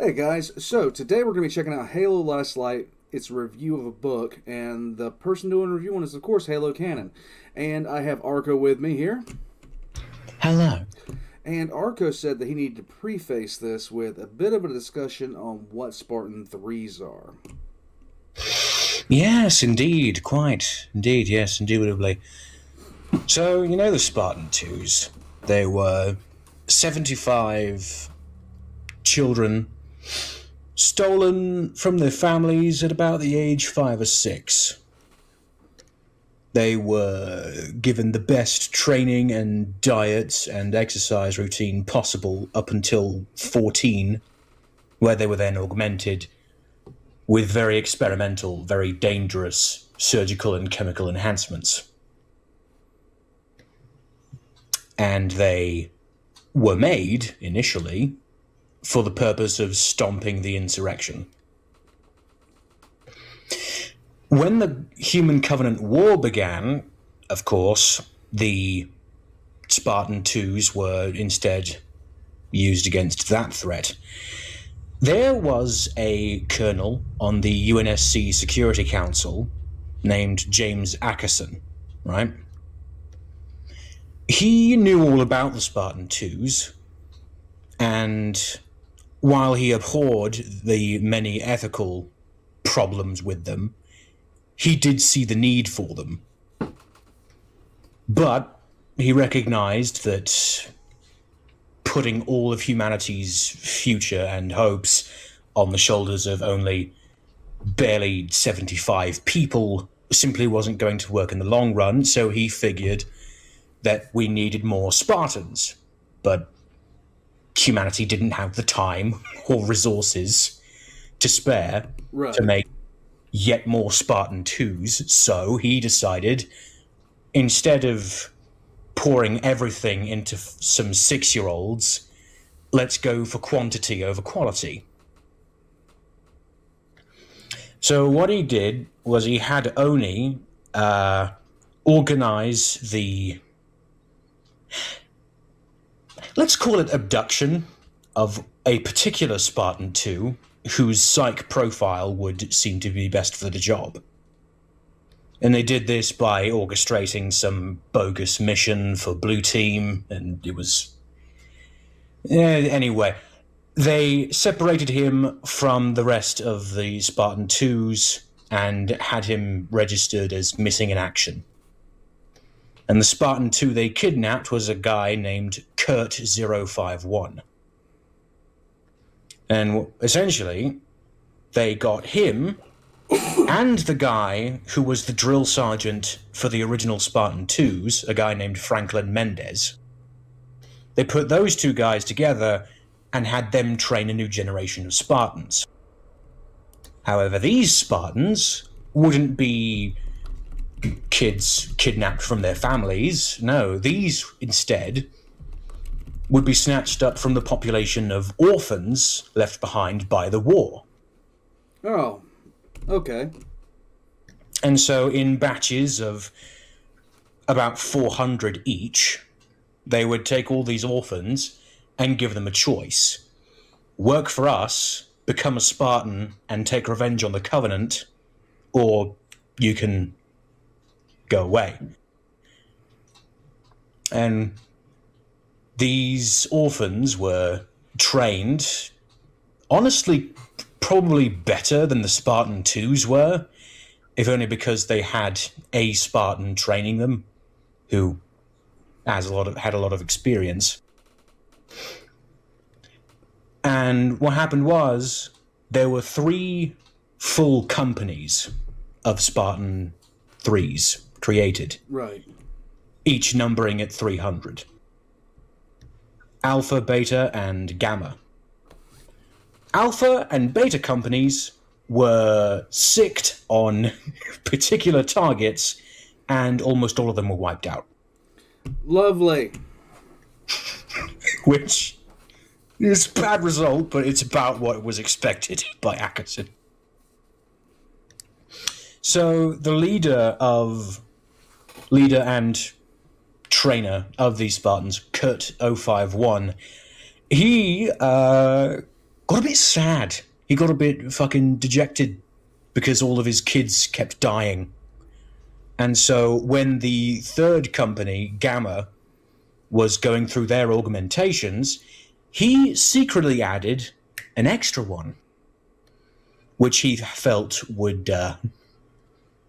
Hey guys, so today we're going to be checking out Halo Last Light. It's a review of a book, and the person doing the reviewing is, of course, Halo Canon. And I have Archo with me here. Hello. And Archo said that he needed to preface this with a bit of a discussion on what Spartan 3s are. Yes, indeed, quite. Indeed, yes, indubitably. So, you know the Spartan 2s. They were 75 children stolen from their families at about the age five or six. They were given the best training and diet and exercise routine possible up until 14, where they were then augmented with very experimental, very dangerous surgical and chemical enhancements. And they were made initially for the purpose of stomping the insurrection. When the Human Covenant War began, of course, the Spartan 2s were instead used against that threat. There was a colonel on the UNSC Security Council named James Ackerson, right? He knew all about the Spartan 2s, and while he abhorred the many ethical problems with them, he did see the need for them. But he recognized that putting all of humanity's future and hopes on the shoulders of only barely 75 people simply wasn't going to work in the long run, so he figured that we needed more Spartans. But humanity didn't have the time or resources to spare Right. to make yet more Spartan 2s. So he decided instead of pouring everything into some six year olds, let's go for quantity over quality. So what he did was he had Oni uh, organize the let's call it abduction of a particular Spartan 2 whose psych profile would seem to be best for the job. And they did this by orchestrating some bogus mission for Blue Team, and it was. Eh, anyway, they separated him from the rest of the Spartan 2s and had him registered as missing in action. And the Spartan 2 they kidnapped was a guy named Kurt051. And essentially, they got him and the guy who was the drill sergeant for the original Spartan 2s, a guy named Franklin Mendez. They put those two guys together and had them train a new generation of Spartans. However, these Spartans wouldn't be kids kidnapped from their families. No, these instead would be snatched up from the population of orphans left behind by the war. Oh, okay. And so, in batches of about 400 each, they would take all these orphans and give them a choice work for us, become a Spartan, and take revenge on the Covenant, or you can go away. And these orphans were trained, honestly, probably better than the Spartan 2s were, if only because they had a Spartan training them who has a lot of had a lot of experience. And what happened was there were three full companies of Spartan 3s created Right. each numbering at 300. Alpha, Beta, and Gamma. Alpha and Beta companies were sicked on particular targets, and almost all of them were wiped out. Lovely. Which is a bad result, but it's about what was expected by Ackerson. So the leader of leader and trainer of these Spartans, Kurt 051, he uh, got a bit sad. He got a bit fucking dejected because all of his kids kept dying. And so when the third company, Gamma, was going through their augmentations, he secretly added an extra one, which he felt would uh,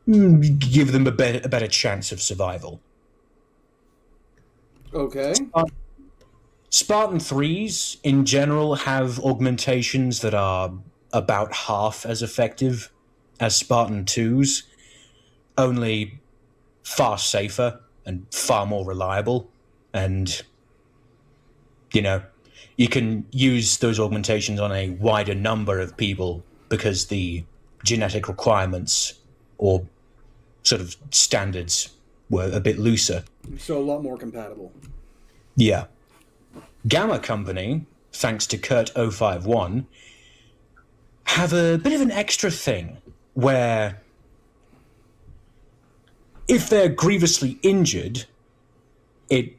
Hmm, give them a better, a better chance of survival. Okay. Spartan 3s in general have augmentations that are about half as effective as Spartan 2s, only far safer and far more reliable. And, you know, you can use those augmentations on a wider number of people because the genetic requirements or sort of standards were a bit looser. So a lot more compatible. Yeah. Gamma Company, thanks to Kurt 051, have a bit of an extra thing where if they're grievously injured, it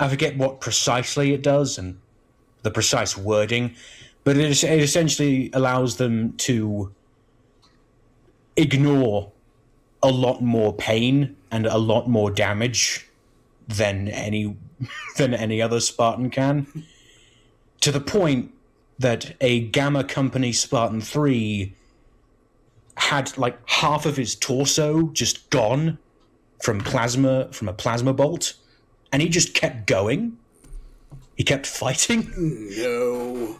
I forget what precisely it does and the precise wording, but it, it essentially allows them to ignore a lot more pain and a lot more damage than any than any other Spartan can. To the point that a Gamma Company Spartan 3 had like half of his torso just gone from plasma from a plasma bolt and he just kept going. He kept fighting. No.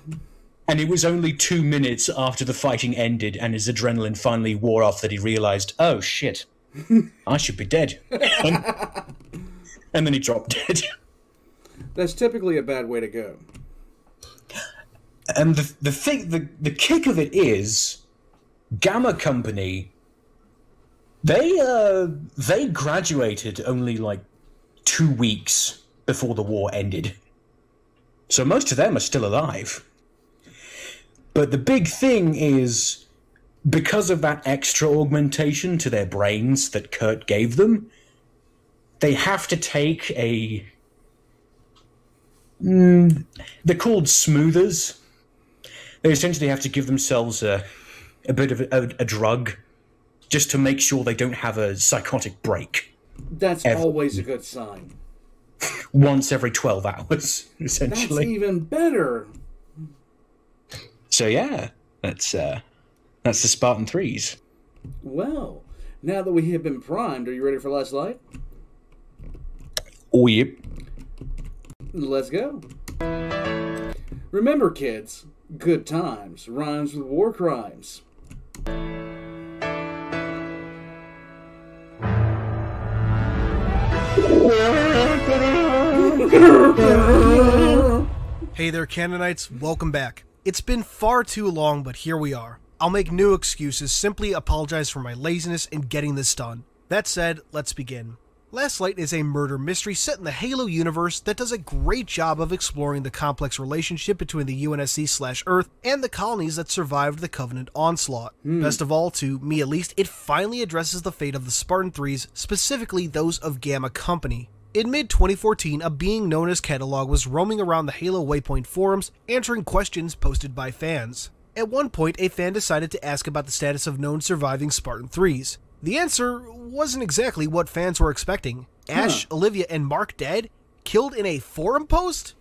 And it was only two minutes after the fighting ended and his adrenaline finally wore off that he realized, oh shit, I should be dead. and, then he dropped dead. That's typically a bad way to go. And the the thing the, the kick of it is Gamma Company they uh they graduated only like two weeks before the war ended. So most of them are still alive. But the big thing is because of that extra augmentation to their brains that Kurt gave them, they have to take a. Mm, they're called smoothers. They essentially have to give themselves a, a bit of a, a, drug just to make sure they don't have a psychotic break That's Ev- always a good sign. once every 12 hours, essentially. That's even better. So, yeah, that's, uh, that's the Spartan 3s. Well, now that we have been primed, are you ready for last light? Oh, yep. Let's go. Remember, kids, good times rhymes with war crimes. Hey there, Canonites, welcome back. It's been far too long, but here we are. I'll make new excuses, simply apologize for my laziness in getting this done. That said, let's begin. Last Light is a murder mystery set in the Halo universe that does a great job of exploring the complex relationship between the UNSC slash Earth and the colonies that survived the Covenant onslaught. Hmm. Best of all, to me at least, it finally addresses the fate of the Spartan 3s, specifically those of Gamma Company. In mid 2014, a being known as Catalog was roaming around the Halo Waypoint forums, answering questions posted by fans. At one point, a fan decided to ask about the status of known surviving Spartan 3s. The answer wasn't exactly what fans were expecting. Ash, Olivia, and Mark dead? Killed in a forum post?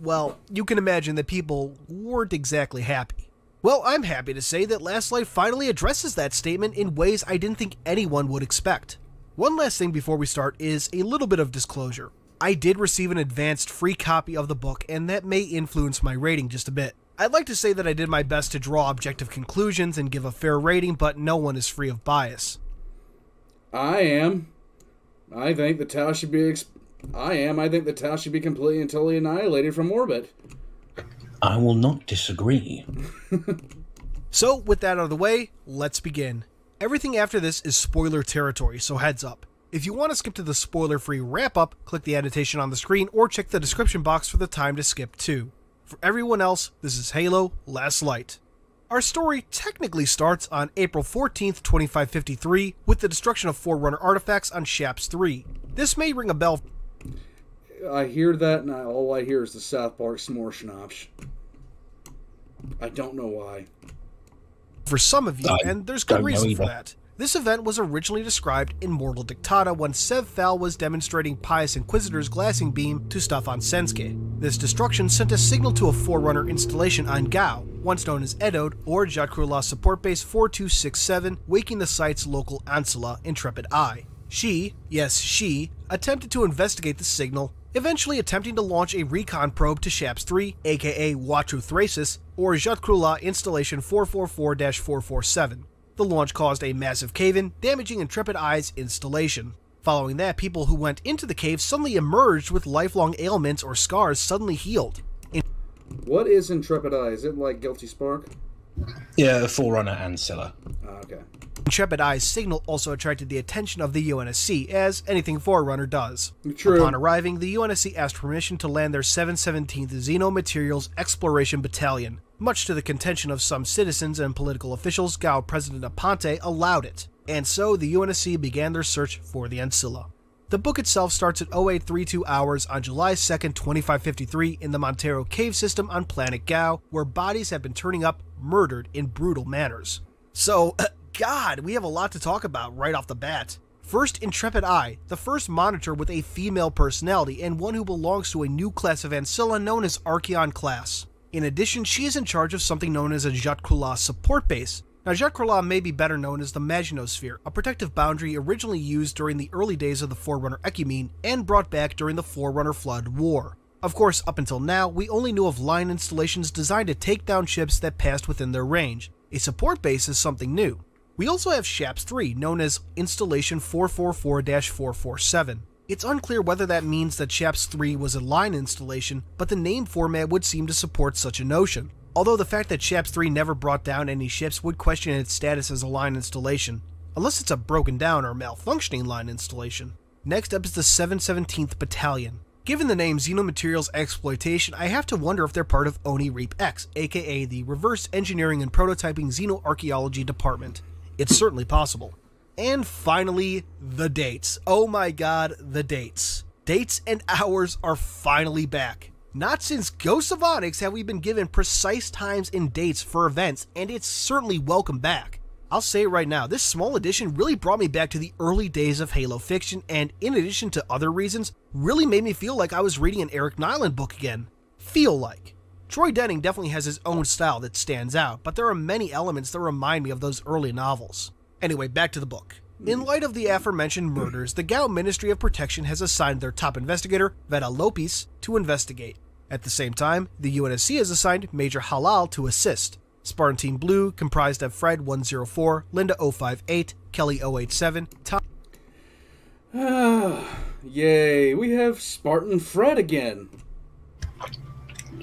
Well, you can imagine that people weren't exactly happy. Well, I'm happy to say that Last Light finally addresses that statement in ways I didn't think anyone would expect. One last thing before we start is a little bit of disclosure. I did receive an advanced free copy of the book, and that may influence my rating just a bit. I'd like to say that I did my best to draw objective conclusions and give a fair rating, but no one is free of bias. I am. I think the Tau should be. Ex- I am. I think the Tau should be completely and totally annihilated from orbit. I will not disagree. So, with that out of the way, let's begin. Everything after this is spoiler territory, so heads up. If you want to skip to the spoiler free wrap up, click the annotation on the screen or check the description box for the time to skip to. For everyone else, this is Halo Last Light. Our story technically starts on April 14th, 2553, with the destruction of Forerunner artifacts on Shaps 3. This may ring a bell I hear that, and I, all I hear is the South Park s'more schnapps. I don't know why. For some of you, I and there's good reason for that. This event was originally described in Mortal Dictata when Sev Fal was demonstrating Pious Inquisitor's glassing beam to Stefan Senske. This destruction sent a signal to a Forerunner installation on Gao, once known as Edode or Jakrula Support Base 4267, waking the site's local Ancilla, Intrepid Eye. She, yes, she, attempted to investigate the signal, eventually attempting to launch a recon probe to SHAPS 3, aka Watu Thracis, or Jatkrula Installation 444 447. The launch caused a massive cave in, damaging Intrepid Eye's installation. Following that, people who went into the cave suddenly emerged with lifelong ailments or scars suddenly healed. What is Intrepid Eye? Is it like Guilty Spark? Yeah, Forerunner Ancilla. Ah, okay. Intrepid Eye's signal also attracted the attention of the UNSC, as anything Forerunner does. True. Upon arriving, the UNSC asked permission to land their 717th Xenomaterials Exploration Battalion. Much to the contention of some citizens and political officials, Gao President Aponte allowed it, and so the UNSC began their search for the Ancilla. The book itself starts at 0832 hours on July 2nd, 2553, in the Montero Cave System on planet Gao, where bodies have been turning up, murdered in brutal manners. So, God, we have a lot to talk about right off the bat. First, Intrepid Eye, the first monitor with a female personality and one who belongs to a new class of Ancilla known as Archeon class. In addition, she is in charge of something known as a Jatkula support base. Now, Jatkula may be better known as the Maginot Sphere, a protective boundary originally used during the early days of the Forerunner Ecumene and brought back during the Forerunner Flood War. Of course, up until now, we only knew of line installations designed to take down ships that passed within their range. A support base is something new. We also have SHAPS 3, known as Installation 444-447. It's unclear whether that means that SHAPS 3 was a line installation, but the name format would seem to support such a notion. Although the fact that SHAPS 3 never brought down any ships would question its status as a line installation, unless it's a broken down or malfunctioning line installation. Next up is the 717th Battalion. Given the name Xenomaterials Exploitation, I have to wonder if they're part of Oni Reap X, aka the Reverse Engineering and Prototyping Xenoarchaeology Department. It's certainly possible. And finally, the dates. Oh my god, the dates. Dates and hours are finally back. Not since Ghosts of Onyx have we been given precise times and dates for events, and it's certainly welcome back. I'll say it right now, this small edition really brought me back to the early days of Halo fiction, and in addition to other reasons, really made me feel like I was reading an Eric Nylund book again. Feel like. Troy Denning definitely has his own style that stands out, but there are many elements that remind me of those early novels. Anyway, back to the book. Hmm. In light of the aforementioned murders, the Gao Ministry of Protection has assigned their top investigator, Veda Lopez, to investigate. At the same time, the UNSC has assigned Major Halal to assist. Spartan Team Blue, comprised of Fred 104, Linda 058, Kelly 087, Tom Ah, Yay, we have Spartan Fred again.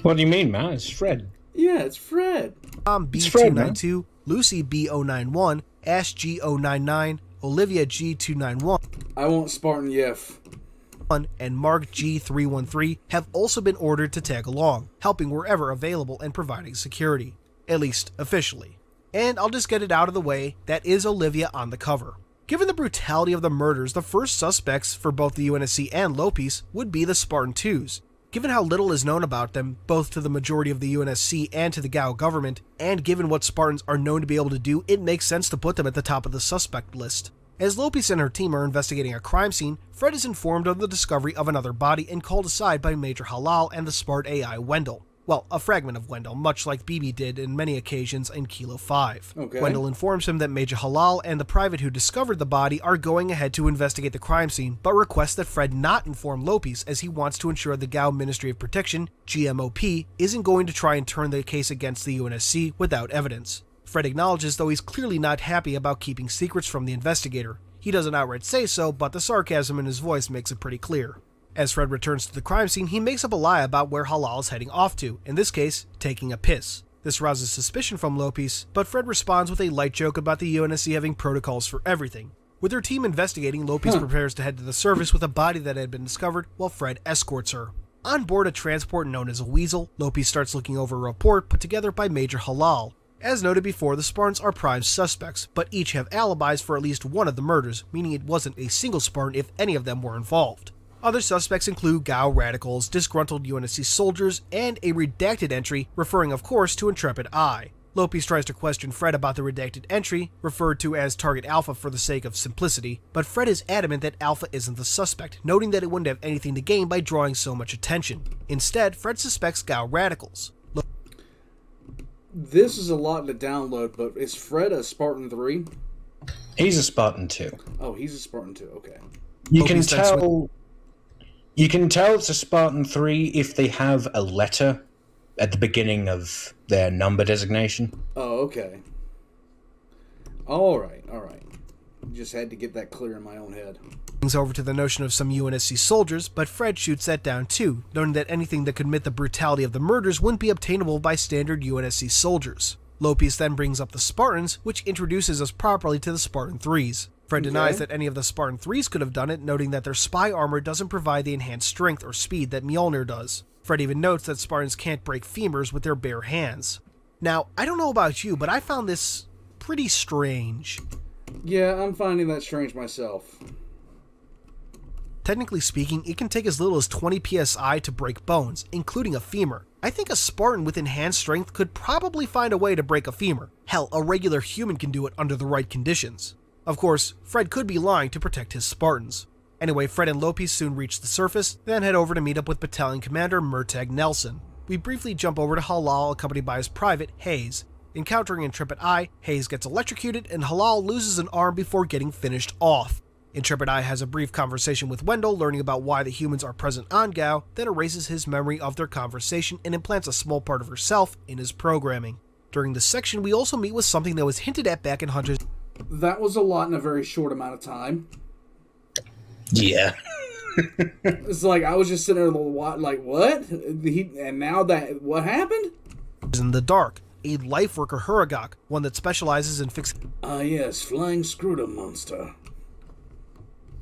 What do you mean, Matt? It's Fred. Yeah, it's Fred. Fred, man. B292, Lucy B091, Ash G099, Olivia G291, I want Spartan Yef. and Mark G313 have also been ordered to tag along, helping wherever available and providing security, at least officially. And I'll just get it out of the way that is Olivia on the cover. Given the brutality of the murders, the first suspects for both the UNSC and Lopez would be the Spartan 2s. Given how little is known about them, both to the majority of the UNSC and to the Gao government, and given what Spartans are known to be able to do, it makes sense to put them at the top of the suspect list. As Lopez and her team are investigating a crime scene, Fred is informed of the discovery of another body and called aside by Major Halal and the smart AI Wendell. Well, a fragment of Wendell, much like BB did in many occasions in Kilo 5. Okay. Wendell informs him that Major Halal and the private who discovered the body are going ahead to investigate the crime scene, but requests that Fred not inform Lopez as he wants to ensure the Gao Ministry of Protection, GMOP, isn't going to try and turn the case against the UNSC without evidence. Fred acknowledges, though he's clearly not happy about keeping secrets from the investigator. He doesn't outright say so, but the sarcasm in his voice makes it pretty clear. As Fred returns to the crime scene, he makes up a lie about where Halal is heading off to, in this case, taking a piss. This rouses suspicion from Lopez, but Fred responds with a light joke about the UNSC having protocols for everything. With her team investigating, Lopez prepares to head to the surface with a body that had been discovered while Fred escorts her. On board a transport known as a Weasel, Lopez starts looking over a report put together by Major Halal. As noted before, the Spartans are prime suspects, but each have alibis for at least one of the murders, meaning it wasn't a single Spartan if any of them were involved. Other suspects include Gao radicals, disgruntled UNSC soldiers, and a redacted entry, referring, of course, to Intrepid Eye. Lopez tries to question Fred about the redacted entry, referred to as Target Alpha for the sake of simplicity, but Fred is adamant that Alpha isn't the suspect, noting that it wouldn't have anything to gain by drawing so much attention. Instead, Fred suspects Gao radicals. Lo- This is a lot to download, but is Fred a Spartan 3? He's a Spartan 2. Oh, he's a Spartan 2. Okay. You Hope can he starts with- tell. You can tell it's a Spartan three if they have a letter at the beginning of their number designation. Oh, okay. All right, all right. Just had to get that clear in my own head. brings over to the notion of some UNSC soldiers, but Fred shoots that down too, noting that anything that could admit the brutality of the murders wouldn't be obtainable by standard UNSC soldiers. Lopez then brings up the Spartans, which introduces us properly to the Spartan 3s. Fred denies Okay. that any of the Spartan 3s could have done it, noting that their SPI armor doesn't provide the enhanced strength or speed that Mjolnir does. Fred even notes that Spartans can't break femurs with their bare hands. Now, I don't know about you, but I found this pretty strange. Yeah, I'm finding that strange myself. Technically speaking, it can take as little as 20 psi to break bones, including a femur. I think a Spartan with enhanced strength could probably find a way to break a femur. Hell, a regular human can do it under the right conditions. Of course, Fred could be lying to protect his Spartans. Anyway, Fred and Lopez soon reach the surface, then head over to meet up with Battalion Commander Murtag Nelson. We briefly jump over to Halal accompanied by his private, Hayes. Encountering Intrepid Eye, Hayes gets electrocuted and Halal loses an arm before getting finished off. Intrepid Eye has a brief conversation with Wendell, learning about why the humans are present on Gao, then erases his memory of their conversation and implants a small part of herself in his programming. During this section, we also meet with something that was hinted at back in Hunter's That was a lot in a very short amount of time. Yeah. It's like I was just sitting there wa- like, what? He, and now that what happened? in the Dark, a life worker Huragok, one that specializes in fixing Ah, yes, flying scrotum monster.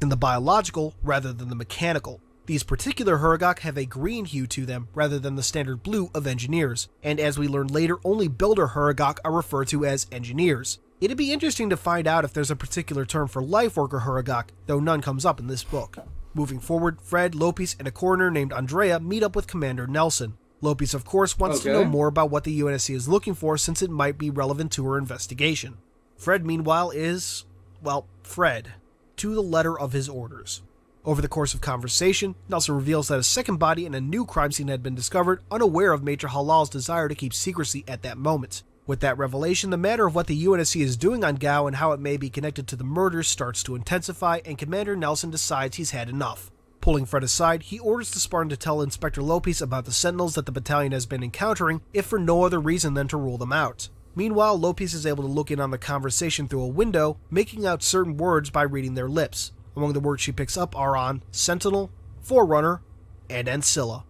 In the biological rather than the mechanical. These particular Huragok have a green hue to them rather than the standard blue of engineers, and as we learn later, only builder Huragok are referred to as engineers. It'd be interesting to find out if there's a particular term for life worker Huragok, though none comes up in this book. Moving forward, Fred, Lopez, and a coroner named Andrea meet up with Commander Nelson. Lopez, of course, wants to know more about what the UNSC is looking for since it might be relevant to her investigation. Fred, meanwhile, is, well, Fred, to the letter of his orders. Over the course of conversation, Nelson reveals that a second body in a new crime scene had been discovered, unaware of Major Halal's desire to keep secrecy at that moment. With that revelation, the matter of what the UNSC is doing on Gao and how it may be connected to the murders starts to intensify, and Commander Nelson decides he's had enough. Pulling Fred aside, he orders the Spartan to tell Inspector Lopez about the sentinels that the battalion has been encountering, if for no other reason than to rule them out. Meanwhile, Lopez is able to look in on the conversation through a window, making out certain words by reading their lips. Among the words she picks up are on Sentinel, Forerunner, and Ancilla.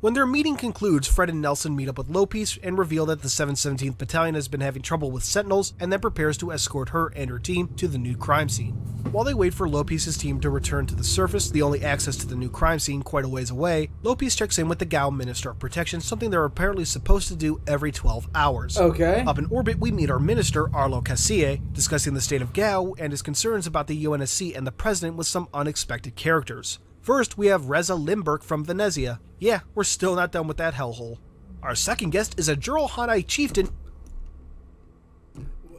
When their meeting concludes, Fred and Nelson meet up with Lopez and reveal that the 717th Battalion has been having trouble with Sentinels and then prepares to escort her and her team to the new crime scene. While they wait for Lopez's team to return to the surface, the only access to the new crime scene quite a ways away, Lopez checks in with the Gao Minister of Protection, something they're apparently supposed to do every 12 hours. Okay. Up in orbit, we meet our minister, Arlo Cassie, discussing the state of Gao and his concerns about the UNSC and the president with some unexpected characters. First, we have Reza Limburg from Venezia. Yeah, we're still not done with that hellhole. Our second guest is a Jiralhanae chieftain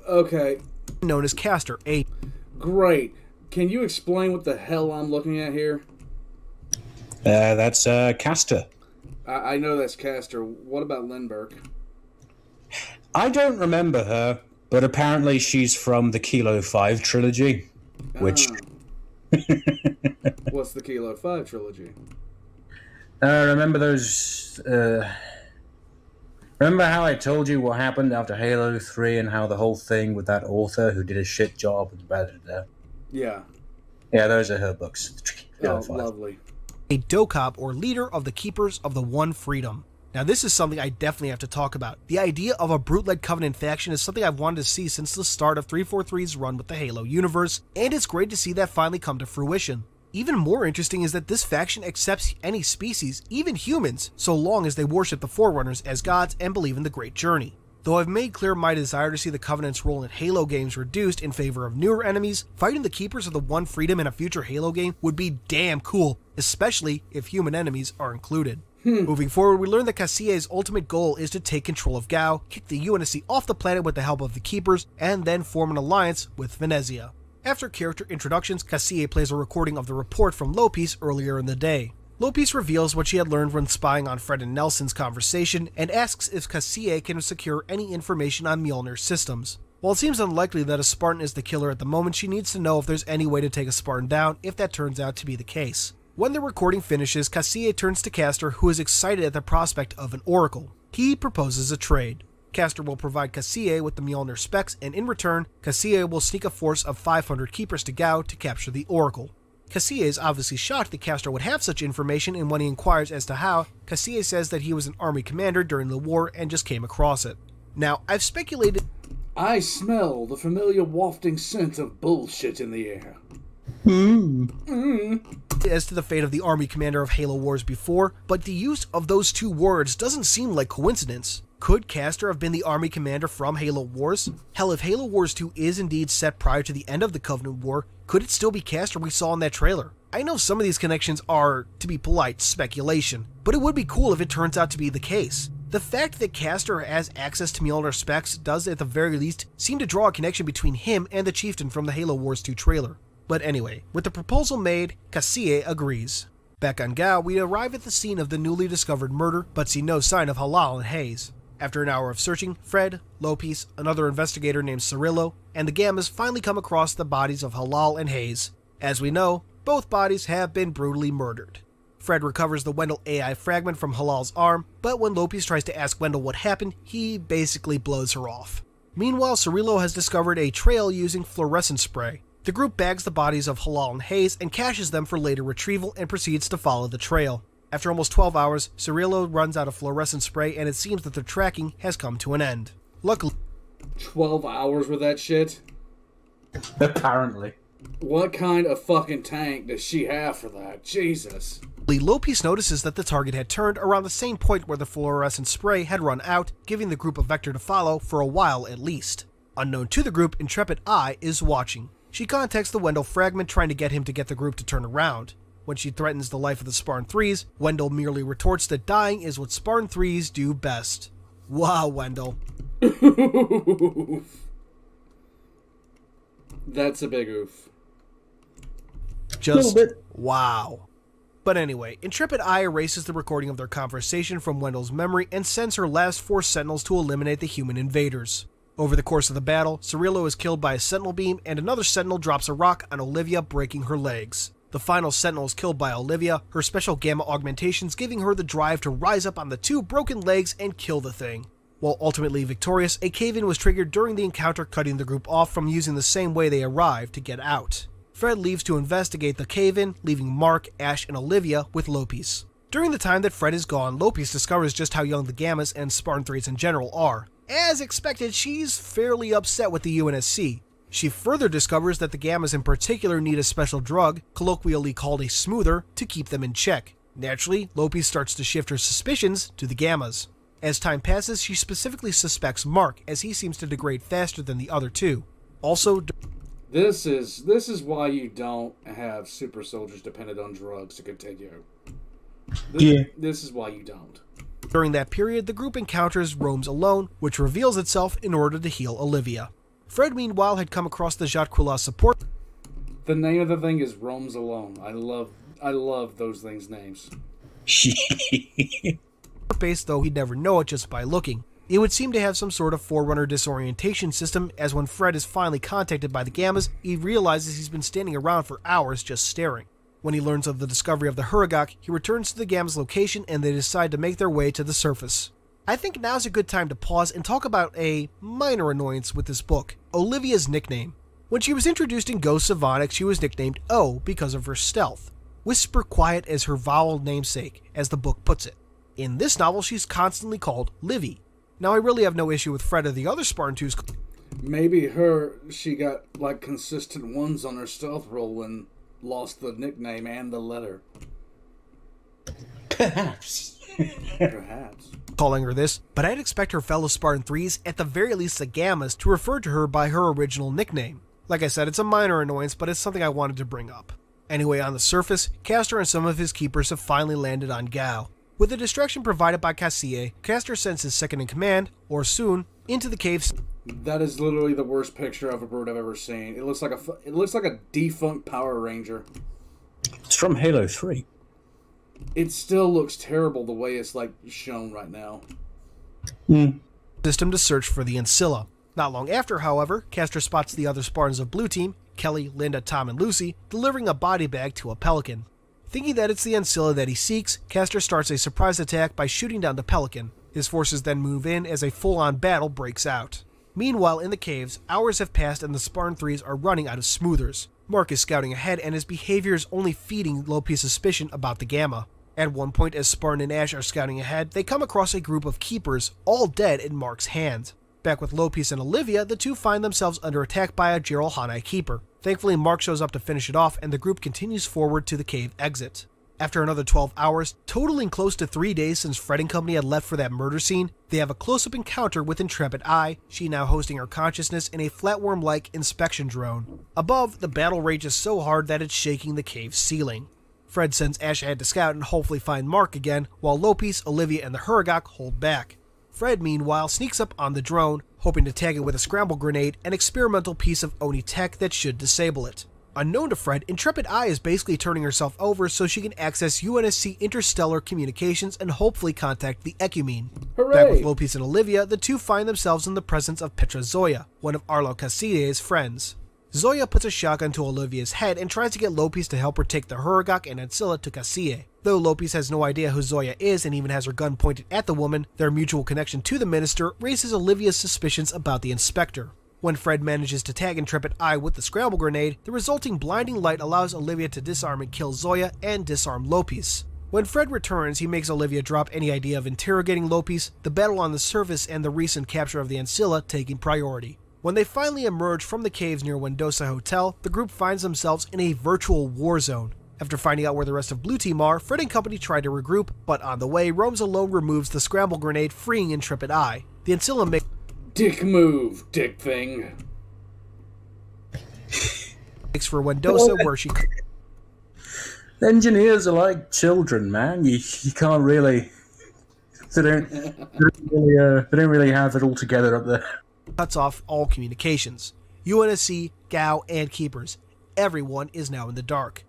Okay, known as Castor, a great. Can you explain what the hell I'm looking at here? Uh, that's uh, Castor. I, I know that's Castor. What about Lindbergh? I don't remember her, but apparently she's from the Kilo 5 trilogy, which. What's the Kilo 5 trilogy? Uh, remember those. Uh, remember how I told you what happened after Halo 3 and how the whole thing with that author who did a shit job and blah, blah, blah. Yeah. Yeah, those are her books. Kilo Oh, 5. lovely. a Dokab or leader of the Keepers of the One Freedom. Now, this is something I definitely have to talk about. The idea of a brute led Covenant faction is something I've wanted to see since the start of 343's run with the Halo universe, and it's great to see that finally come to fruition. Even more interesting is that this faction accepts any species, even humans, so long as they worship the Forerunners as gods and believe in the Great Journey. Though I've made clear my desire to see the Covenant's role in Halo games reduced in favor of newer enemies, fighting the Keepers of the One Freedom in a future Halo game would be damn cool, especially if human enemies are included. Hmm. Moving forward, we learn that Cassier's ultimate goal is to take control of Gao, kick the UNSC off the planet with the help of the Keepers, and then form an alliance with Venezia. After character introductions, Cassie plays a recording of the report from Lopez earlier in the day. Lopez reveals what she had learned when spying on Fred and Nelson's conversation and asks if Cassie can secure any information on Mjolnir's systems. While it seems unlikely that a Spartan is the killer at the moment, she needs to know if there's any way to take a Spartan down if that turns out to be the case. When the recording finishes, Cassie turns to Castor, who is excited at the prospect of an oracle. He proposes a trade. Castor will provide Cassier with the Mjolnir specs, and in return, Cassier will sneak a force of 500 keepers to Gao to capture the oracle. Cassier is obviously shocked that Castor would have such information, and when he inquires as to how, Cassier says that he was an army commander during the war and just came across it. Now, I've speculated I smell the familiar wafting scent of bullshit in the air. Hmm. as to the fate of the army commander of Halo Wars before, but the use of those two words doesn't seem like coincidence. Could Castor have been the army commander from Halo Wars? Hell, if Halo Wars 2 is indeed set prior to the end of the Covenant War, could it still be Castor we saw in that trailer? I know some of these connections are, to be polite, speculation, but it would be cool if it turns out to be the case. The fact that Castor has access to Mjolnir specs does, at the very least, seem to draw a connection between him and the chieftain from the Halo Wars 2 trailer. But anyway, with the proposal made, Cassie agrees. Back on Gao, we arrive at the scene of the newly discovered murder, but see no sign of Halal and Hayes. After an hour of searching, Fred, Lopez, another investigator named Cirillo, and the Gammas finally come across the bodies of Halal and Hayes. As we know, both bodies have been brutally murdered. Fred recovers the Wendell AI fragment from Halal's arm, but when Lopez tries to ask Wendell what happened, he basically blows her off. Meanwhile, Cirillo has discovered a trail using fluorescent spray. The group bags the bodies of Halal and Hayes and caches them for later retrieval and proceeds to follow the trail. After almost 12 hours, Cirillo runs out of fluorescent spray and it seems that their tracking has come to an end. Luckily, 12 hours with that shit? Apparently. What kind of fucking tank does she have for that? Jesus. Lopez notices that the target had turned around the same point where the fluorescent spray had run out, giving the group a vector to follow for a while at least. Unknown to the group, Intrepid Eye is watching. She contacts the Wendell fragment trying to get him to get the group to turn around. When she threatens the life of the Spartan 3s, Wendell merely retorts that dying is what Spartan 3s do best. Wow, Wendell. That's a big oof. Just wow. But anyway, Intrepid Eye erases the recording of their conversation from Wendell's memory and sends her last four sentinels to eliminate the human invaders. Over the course of the battle, Cirillo is killed by a sentinel beam, and another sentinel drops a rock on Olivia, breaking her legs. The final sentinel is killed by Olivia, her special gamma augmentations giving her the drive to rise up on the two broken legs and kill the thing. While ultimately victorious, a cave in was triggered during the encounter, cutting the group off from using the same way they arrived to get out. Fred leaves to investigate the cave in, leaving Mark, Ash, and Olivia with Lopez. During the time that Fred is gone, Lopez discovers just how young the Gammas and Spartan 3s in general are. As expected, she's fairly upset with the UNSC. She further discovers that the Gammas in particular need a special drug, colloquially called a smoother, to keep them in check. Naturally, Lopez starts to shift her suspicions to the Gammas. As time passes, she specifically suspects Mark, as he seems to degrade faster than the other two. Also, This is this is why you don't have super soldiers dependent on drugs to continue. This, Yeah. This is why you don't. during that period, the group encounters Roams Alone, which reveals itself in order to heal Olivia. Fred, meanwhile, had come across the Jacques support The name of the thing is Roams Alone. I love I love those things' names. base, though he'd never know it just by looking. It would seem to have some sort of Forerunner disorientation system, as when Fred is finally contacted by the Gammas, he realizes he's been standing around for hours just staring. When he learns of the discovery of the Huragok, he returns to the Gamma's location and they decide to make their way to the surface. I think now's a good time to pause and talk about a minor annoyance with this book Olivia's nickname. When she was introduced in Ghosts of Onyx, she was nicknamed O because of her stealth. Whisper quiet as her vowel namesake, as the book puts it. In this novel, she's constantly called Livy. Now, I really have no issue with Fred or the other Spartan 2's Maybe her she got like consistent ones on her stealth roll and lost the nickname and the letter. Perhaps. Perhaps. calling her this, but I'd expect her fellow Spartan 3s, at the very least the Gammas, to refer to her by her original nickname. Like I said, it's a minor annoyance, but it's something I wanted to bring up. Anyway, on the surface, Castor and some of his keepers have finally landed on Gao. With the distraction provided by Cassie, Castor sends his second in command, Orsun, into the caves. That is literally the worst picture of a bird I've ever seen. It looks like a it looks like a defunct Power Ranger. It's from Halo 3. It still looks terrible the way it's like shown right now. Hmm. system to search for the Ancilla. Not long after, however, Castor spots the other Spartans of Blue Team, Kelly, Linda, Tom, and Lucy, delivering a body bag to a Pelican. Thinking that it's the Ancilla that he seeks, Castor starts a surprise attack by shooting down the Pelican. His forces then move in as a full on battle breaks out. Meanwhile, in the caves, hours have passed and the Spartan 3s are running out of smoothers. Mark is scouting ahead and his behavior is only feeding Lopi's suspicion about the Gamma. At one point, as Spartan and Ash are scouting ahead, they come across a group of keepers, all dead in Mark's hand. Back with Lopez and Olivia, the two find themselves under attack by a Jiralhanae keeper. Thankfully, Mark shows up to finish it off, and the group continues forward to the cave exit. After another 12 hours, totaling close to three days since Fred and company had left for that murder scene, they have a close up encounter with Intrepid Eye, she now hosting her consciousness in a flatworm like inspection drone. Above, the battle rages so hard that it's shaking the cave's ceiling. Fred sends Ash ahead to scout and hopefully find Mark again, while Lopez, Olivia, and the Huragok hold back. Fred, meanwhile, sneaks up on the drone, hoping to tag it with a scramble grenade, an experimental piece of Oni tech that should disable it. Unknown to Fred, Intrepid Eye is basically turning herself over so she can access UNSC interstellar communications and hopefully contact the Ecumene. Back with Lopez and Olivia, the two find themselves in the presence of Petra Zoya, one of Arlo Casside's friends. Zoya puts a shotgun to Olivia's head and tries to get Lopez to help her take the Huragok and Ancilla to Cassie. Though Lopez has no idea who Zoya is and even has her gun pointed at the woman, their mutual connection to the minister raises Olivia's suspicions about the inspector. When Fred manages to tag Intrepid Eye with the scramble grenade, the resulting blinding light allows Olivia to disarm and kill Zoya and disarm Lopez. When Fred returns, he makes Olivia drop any idea of interrogating Lopez, the battle on the surface and the recent capture of the Ancilla taking priority. When they finally emerge from the caves near Wendosa Hotel, the group finds themselves in a virtual war zone. After finding out where the rest of Blue Team are, Fred and company try to regroup, but on the way, Roams Alone removes the scramble grenade, freeing Intrepid Eye. The Ancilla makes Dick move, dick thing. Thanks for Wendosa, where she Engineers are like children, man. You, you can't really. They don't, they don't really, uh, they don't really have it all together up there. cuts off all communications. UNSC, Gao, and Keepers. Everyone is now in the dark.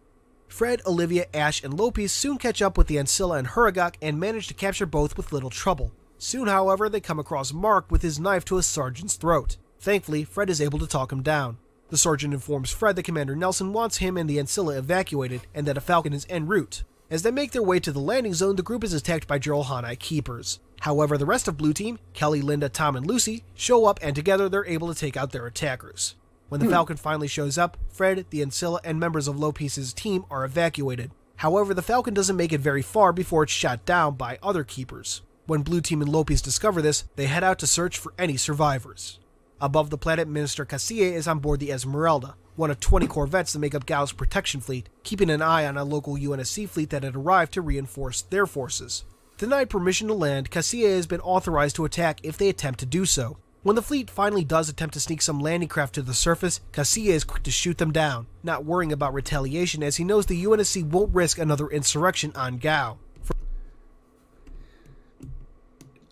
Fred, Olivia, Ash, and Lopez soon catch up with the Ancilla and Huragok and manage to capture both with little trouble. Soon, however, they come across Mark with his knife to a sergeant's throat. Thankfully, Fred is able to talk him down. The sergeant informs Fred that Commander Nelson wants him and the Ancilla evacuated and that a Falcon is en route. As they make their way to the landing zone, the group is attacked by Jiralhanae Keepers. However, the rest of Blue Team, Kelly, Linda, Tom, and Lucy, show up and together they're able to take out their attackers. When the hmm. Falcon finally shows up, Fred, the Ancilla, and members of Lopez's team are evacuated. However, the Falcon doesn't make it very far before it's shot down by other Keepers. When Blue Team and Lopez discover this, they head out to search for any survivors. Above the planet, Minister Cassie is on board the Esmeralda, one of 20 corvettes that make up Gao's protection fleet, keeping an eye on a local UNSC fleet that had arrived to reinforce their forces. Denied permission to land, Cassia has been authorized to attack if they attempt to do so. When the fleet finally does attempt to sneak some landing craft to the surface, Cassia is quick to shoot them down, not worrying about retaliation as he knows the UNSC won't risk another insurrection on Gao.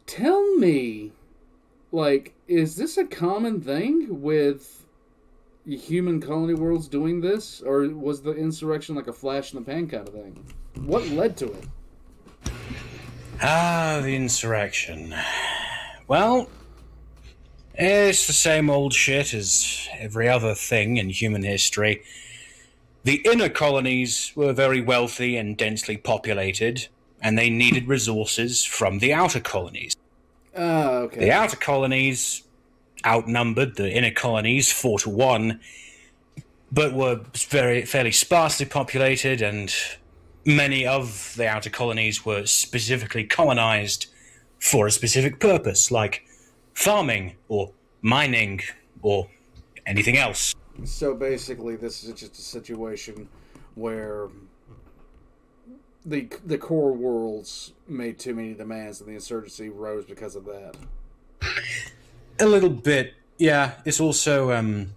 Tell me, like, is this a common thing with human colony worlds doing this, or was the insurrection like a flash in the pan kind of thing? What led to it? Ah, the insurrection. Well, it's the same old shit as every other thing in human history. The inner colonies were very wealthy and densely populated, and they needed resources from the outer colonies. Ah, okay. The outer colonies outnumbered the inner colonies four to one, but were very fairly sparsely populated, and many of the outer colonies were specifically colonized for a specific purpose, like farming or mining or anything else. So basically, this is just a situation where the the core worlds made too many demands, and the insurgency rose because of that. A little bit, yeah. It's also um,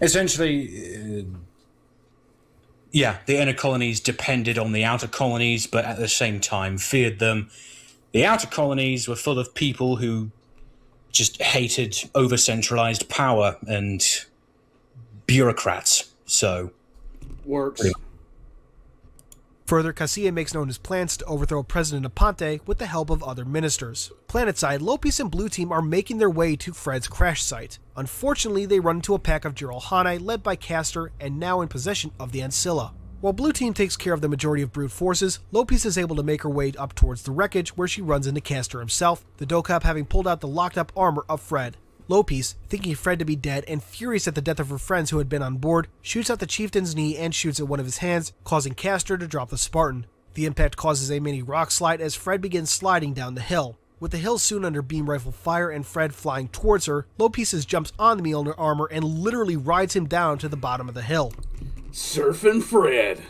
essentially, uh, yeah. The inner colonies depended on the outer colonies, but at the same time feared them. The outer colonies were full of people who just hated over centralized power and bureaucrats. So Works. Further, Casilla makes known his plans to overthrow President Aponte with the help of other ministers. Planetside, Lopez and Blue Team are making their way to Fred's crash site. Unfortunately, they run into a pack of Jiralhanae led by Castor and now in possession of the Ancilla. While Blue Team takes care of the majority of brute forces, Lopez is able to make her way up towards the wreckage where she runs into Castor himself, the Dokab having pulled out the locked up armor of Fred. Lopez, thinking Fred to be dead and furious at the death of her friends who had been on board, shoots at the chieftain's knee and shoots at one of his hands, causing Castor to drop the Spartan. The impact causes a mini rock slide as Fred begins sliding down the hill. With the hill soon under beam rifle fire and Fred flying towards her, Lopez jumps on the Mjolnir armor and literally rides him down to the bottom of the hill. Surfing Fred.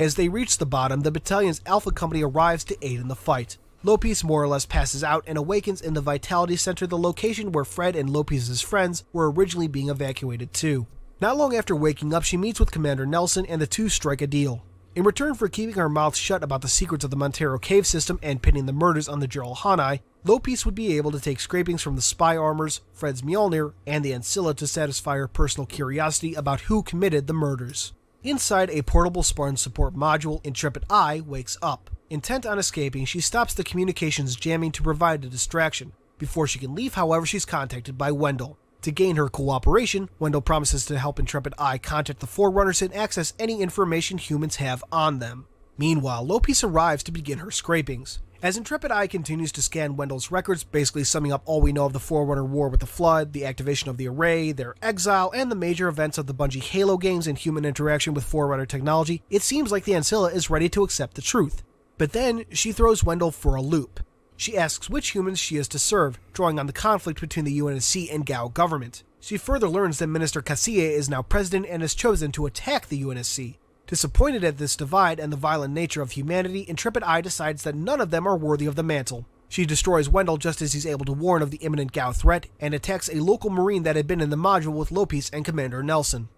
As they reach the bottom, the battalion's Alpha Company arrives to aid in the fight. Lopez more or less passes out and awakens in the Vitality Center, the location where Fred and Lopez's friends were originally being evacuated to. Not long after waking up, she meets with Commander Nelson and the two strike a deal. In return for keeping her mouth shut about the secrets of the Montero cave system and pinning the murders on the Jiralhanae, Lopez would be able to take scrapings from the SPI armors, Fred's Mjolnir, and the Ancilla to satisfy her personal curiosity about who committed the murders. Inside a portable Spartan support module, Intrepid Eye wakes up. Intent on escaping, she stops the communications jamming to provide a distraction. Before she can leave, however, she's contacted by Wendell. To gain her cooperation, Wendell promises to help Intrepid Eye contact the Forerunners and access any information humans have on them. Meanwhile, Lopez arrives to begin her scrapings. As Intrepid Eye continues to scan Wendell's records, basically summing up all we know of the Forerunner War with the Flood, the activation of the Array, their exile, and the major events of the Bungie Halo games and human interaction with Forerunner technology, it seems like the Ancilla is ready to accept the truth. But then, she throws Wendell for a loop. She asks which humans she is to serve, drawing on the conflict between the UNSC and Gao government. She further learns that Minister Casilla is now president and has chosen to attack the UNSC. Disappointed at this divide and the violent nature of humanity, Intrepid Eye decides that none of them are worthy of the mantle. She destroys Wendell just as he's able to warn of the imminent Gao threat and attacks a local marine that had been in the module with Lopez and Commander Nelson.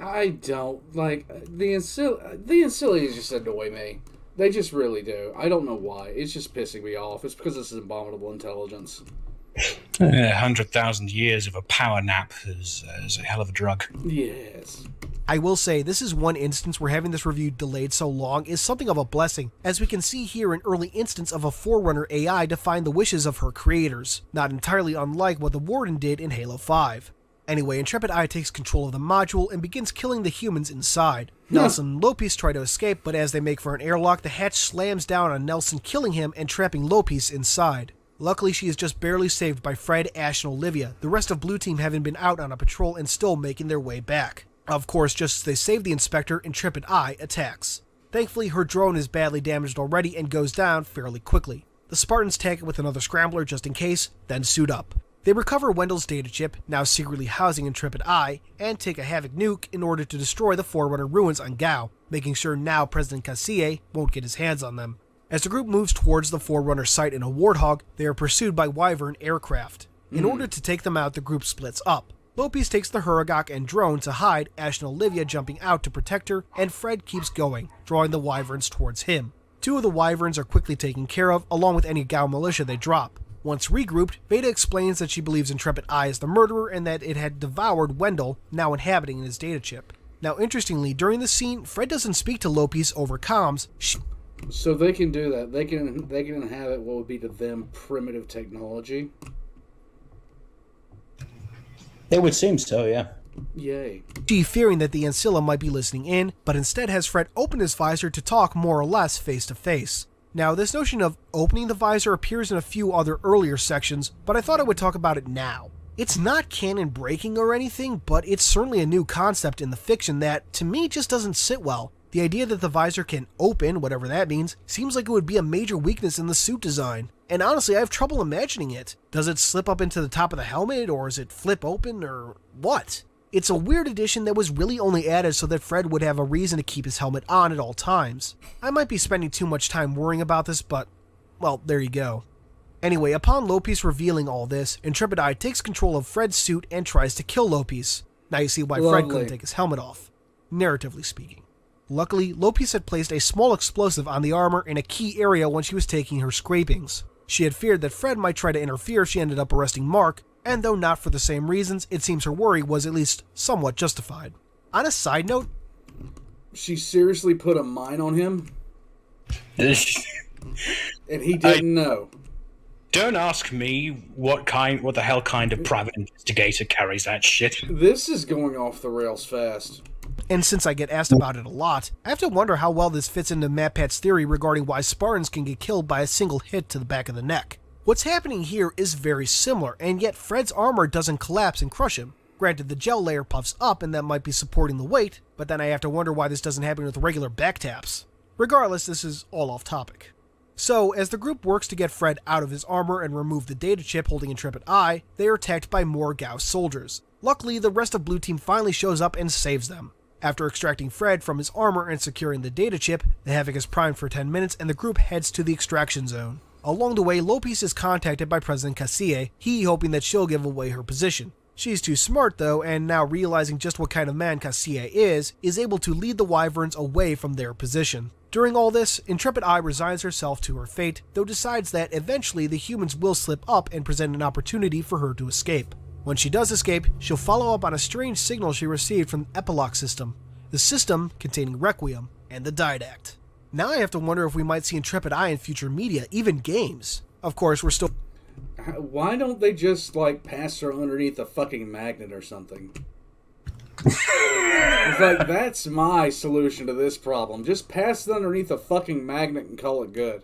I don't like the Ancil- the Ancillas just annoy me. They just really do. I don't know why. It's just pissing me off. It's because this is abominable intelligence. a hundred thousand years of a power nap is, uh, is a hell of a drug. Yes. I will say, this is one instance where having this review delayed so long is something of a blessing, as we can see here an early instance of a Forerunner AI define the wishes of her creators, not entirely unlike what the Warden did in Halo 5. Anyway, Intrepid Eye takes control of the module and begins killing the humans inside. Hmm. Nelson and Lopez try to escape, but as they make for an airlock, the hatch slams down on Nelson, killing him and trapping Lopez inside. Luckily, she is just barely saved by Fred, Ash, and Olivia, the rest of Blue Team having been out on a patrol and still making their way back. Of course, just as they save the Inspector, Intrepid Eye attacks. Thankfully, her drone is badly damaged already and goes down fairly quickly. The Spartans tag it with another scrambler just in case, then suit up. They recover Wendell's data chip, now secretly housing Intrepid Eye, and take a Havoc nuke in order to destroy the Forerunner ruins on Gao, making sure now President Casilla won't get his hands on them. As the group moves towards the Forerunner site in a Warthog, they are pursued by Wyvern aircraft. In hmm. order to take them out, the group splits up. Lopez takes the Huragok and drone to hide, Ash and Olivia jumping out to protect her, and Fred keeps going, drawing the Wyverns towards him. Two of the Wyverns are quickly taken care of, along with any Gao militia they drop. Once regrouped, Veta explains that she believes Intrepid Eye is the murderer and that it had devoured Wendell, now inhabiting his data chip. Now, interestingly, during the scene, Fred doesn't speak to Lopez over comms. She, So they can do that. They can they can inhabit what would be to them primitive technology. It would seem so, yeah. Yay. she, fearing that the Ancilla might be listening in, but instead has Fred open his visor to talk more or less face to face. Now, this notion of opening the visor appears in a few other earlier sections, but I thought I would talk about it now. It's not canon breaking or anything, but it's certainly a new concept in the fiction that, to me, just doesn't sit well. The idea that the visor can open, whatever that means, seems like it would be a major weakness in the suit design. And honestly, I have trouble imagining it. Does it slip up into the top of the helmet, or is it flip open, or what? It's a weird addition that was really only added so that Fred would have a reason to keep his helmet on at all times. I might be spending too much time worrying about this, but, well, there you go. Anyway, upon Lopez revealing all this, Intrepid Eye takes control of Fred's suit and tries to kill Lopez. Now you see why Fred couldn't take his helmet off, narratively speaking. Luckily, Lopez had placed a small explosive on the armor in a key area when she was taking her scrapings. She had feared that Fred might try to interfere if she ended up arresting Mark, and though not for the same reasons, it seems her worry was at least somewhat justified. On a side note, She seriously put a mine on him, and he didn't know. Don't ask me what kind, what the hell kind of private investigator carries that shit. This is going off the rails fast. And since I get asked about it a lot, I have to wonder how well this fits into MatPat's theory regarding why Spartans can get killed by a single hit to the back of the neck. What's happening here is very similar, and yet Fred's armor doesn't collapse and crush him. Granted, the gel layer puffs up and that might be supporting the weight, but then I have to wonder why this doesn't happen with regular back taps. Regardless, this is all off topic. So, as the group works to get Fred out of his armor and remove the data chip holding Intrepid Eye, they are attacked by more Gao soldiers. Luckily, the rest of Blue Team finally shows up and saves them. After extracting Fred from his armor and securing the data chip, the Havoc is primed for 10 minutes and the group heads to the extraction zone. Along the way, Lopez is contacted by President Cassie, he hoping that she'll give away her position. She's too smart though, and now realizing just what kind of man Cassie is, is able to lead the Wyverns away from their position. During all this, Intrepid Eye resigns herself to her fate, though decides that eventually the humans will slip up and present an opportunity for her to escape. When she does escape, she'll follow up on a strange signal she received from the Epoloch system, the system containing Requiem and the Didact. Now I have to wonder if we might see Intrepid Eye in future media, even games. Of course, we're still Why don't they just like pass her underneath a fucking magnet or something? it's like that's my solution to this problem. Just pass it underneath a fucking magnet and call it good.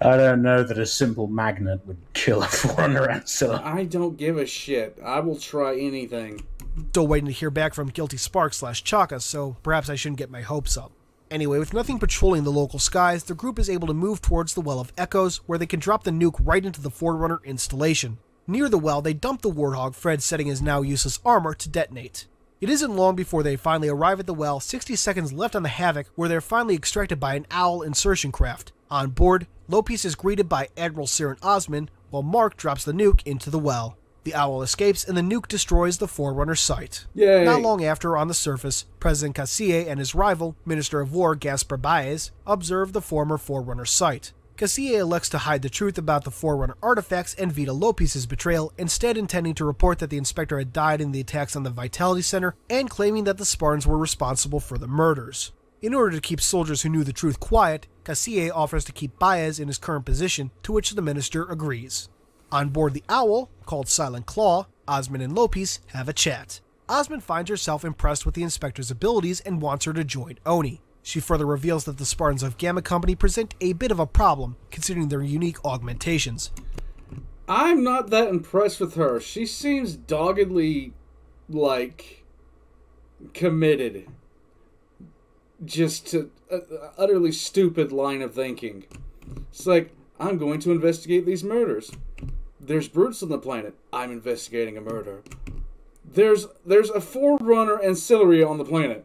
I don't know that a simple magnet would kill a Forerunner Ancilla. I don't give a shit. I will try anything. still waiting to hear back from Guilty Spark slash Chakas, so perhaps I shouldn't get my hopes up. Anyway, with nothing patrolling the local skies, the group is able to move towards the Well of Echoes, where they can drop the nuke right into the Forerunner installation. Near the well, they dump the Warthog Fred setting his now useless armor to detonate. It isn't long before they finally arrive at the well, 60 seconds left on the Havoc, where they're finally extracted by an OWL insertion craft. On board, Lopez is greeted by Admiral Serin Osman, while Mark drops the nuke into the well. The owl escapes and the nuke destroys the Forerunner site. Yay. Not long after, on the surface, President Cassie and his rival, Minister of War Gaspar Baez, observe the former Forerunner site. Cassie elects to hide the truth about the Forerunner artifacts and Veta Lopez's betrayal, instead intending to report that the inspector had died in the attacks on the Vitality Center and claiming that the Spartans were responsible for the murders. In order to keep soldiers who knew the truth quiet, Cassie offers to keep Baez in his current position, to which the minister agrees. On board the Owl, called Silent Claw, Osman and Lopez have a chat. Osman finds herself impressed with the inspector's abilities and wants her to join Oni. She further reveals that the Spartans of Gamma Company present a bit of a problem, considering their unique augmentations. I'm not that impressed with her. She seems doggedly like committed just to uh, utterly stupid line of thinking. It's like I'm going to investigate these murders. There's brutes on the planet. I'm investigating a murder. There's there's a forerunner and ancillary on the planet.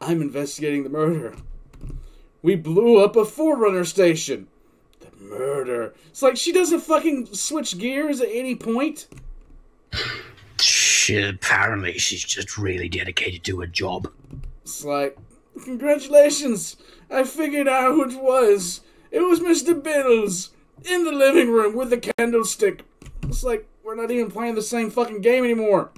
I'm investigating the murder. We blew up a forerunner station. The murder. It's like she doesn't fucking switch gears at any point. She, apparently, she's just really dedicated to her job. It's like, congratulations! I figured out who it was. It was Mr. Bills in the living room with the candlestick. It's like we're not even playing the same fucking game anymore.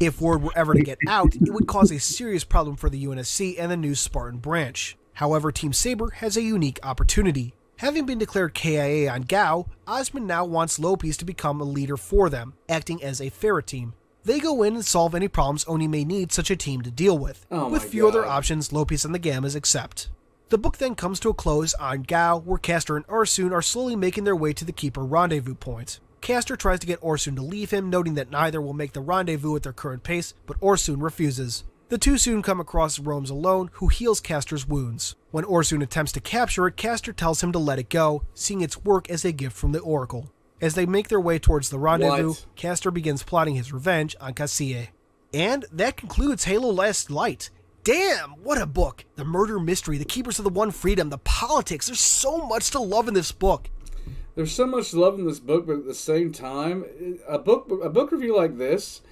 If word were ever to get out, it would cause a serious problem for the UNSC and the new Spartan branch. However, Team Saber has a unique opportunity. Having been declared KIA on Gao, Osman now wants Lopez to become a leader for them, acting as a ferret team. They go in and solve any problems Oni may need such a team to deal with. Oh with few other options, Lopez and the Gammas accept. The book then comes to a close on Gao, where Castor and Orsun are slowly making their way to the Keeper rendezvous point. Castor tries to get Orsun to leave him, noting that neither will make the rendezvous at their current pace, but Orsun refuses. The two soon come across Roams Alone, who heals Castor's wounds. When Orsun attempts to capture it, Castor tells him to let it go, seeing its work as a gift from the Oracle. As they make their way towards the rendezvous, What? Castor begins plotting his revenge on Cassie. And that concludes Halo Last Light. Damn, what a book! The murder mystery, the keepers of the one freedom, the politics, there's so much to love in this book. There's so much to love in this book, but at the same time, a book a book review like this,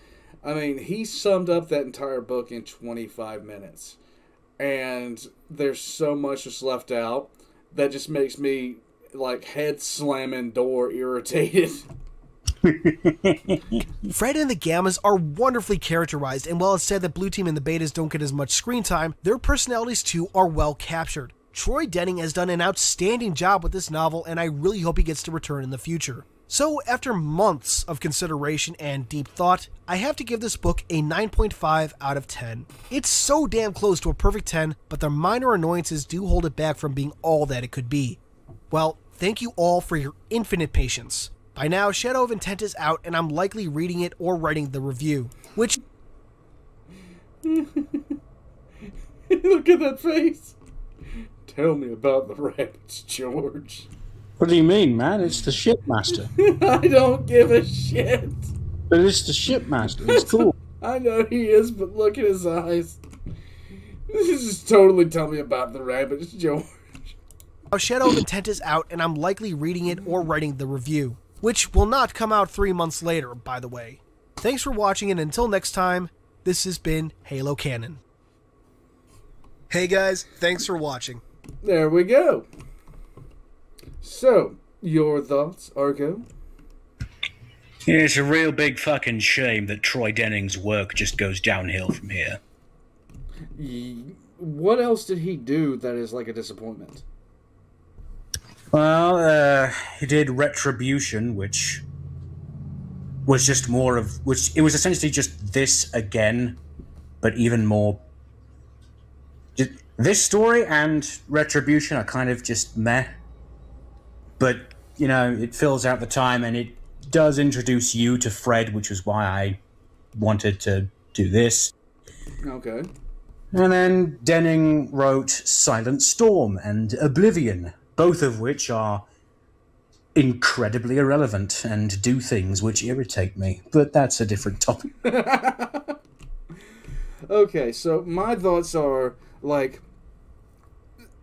I mean, he summed up that entire book in 25 minutes, and there's so much just left out that just makes me like head slamming door irritated. Fred and the Gammas are wonderfully characterized, and while it's said that Blue Team and the Betas don't get as much screen time, their personalities too are well captured. Troy Denning has done an outstanding job with this novel, and I really hope he gets to return in the future. So, after months of consideration and deep thought, I have to give this book a 9.5 out of 10. It's so damn close to a perfect 10, but the minor annoyances do hold it back from being all that it could be. Well, thank you all for your infinite patience. By now, Shadow of Intent is out, and I'm likely reading it or writing the review, which Look at that face. Tell me about the rabbits, George. What do you mean, man? It's the shipmaster. I don't give a shit. but it's the shipmaster. It's cool. I know he is, but look at his eyes. This is totally tell me about the rabbits, George. Now Shadow of Intent is out, and I'm likely reading it or writing the review, which will not come out three months later, by the way. Thanks for watching, and until next time, this has been Halo Canon. Hey guys, thanks for watching. There we go. So, your thoughts, Archo? Yeah, it's a real big fucking shame that Troy Denning's work just goes downhill from here. What else did he do that is like a disappointment? Well, uh, he did Retribution, which was just more of which it was essentially just this again, but even more. Just, this story and Retribution are kind of just meh, but you know it fills out the time and it does introduce you to Fred, which was why I wanted to do this. Okay. And then Denning wrote Silent Storm and Oblivion, both of which are incredibly irrelevant and do things which irritate me. But that's a different topic. Okay, so my thoughts are like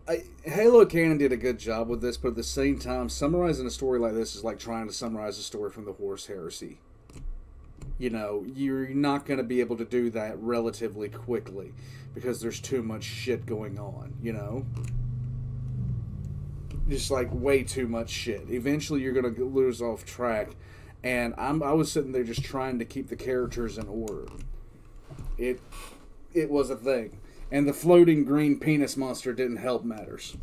I, Halo Canon did a good job with this, but at the same time, summarizing a story like this is like trying to summarize a story from the Horus Heresy. You know, you're not going to be able to do that relatively quickly because there's too much shit going on, you know? Just like way too much shit. Eventually, you're going to lose off track. And I'm, I was sitting there just trying to keep the characters in order. It it was a thing. And the floating green penis monster didn't help matters.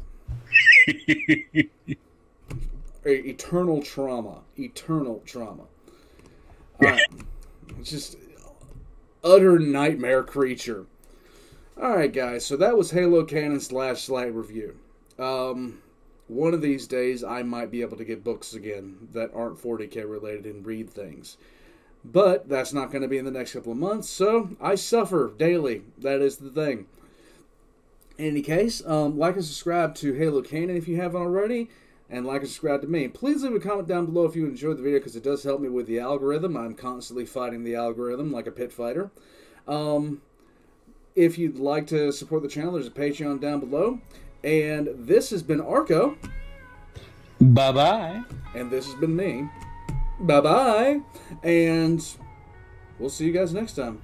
Eternal trauma. Eternal trauma. Just utter nightmare creature. Alright, guys, so that was Halo Canon slash Slight review. Um, one of these days, I might be able to get books again that aren't 40k related and read things. But that's not going to be in the next couple of months, so I suffer daily. That is the thing. In any case, um, like and subscribe to Halo Canon if you haven't already, and like and subscribe to me. Please leave a comment down below if you enjoyed the video because it does help me with the algorithm. I'm constantly fighting the algorithm like a pit fighter. Um, if you'd like to support the channel, there's a Patreon down below. And this has been Archo, bye bye. and this has been me. Bye bye, and we'll see you guys next time.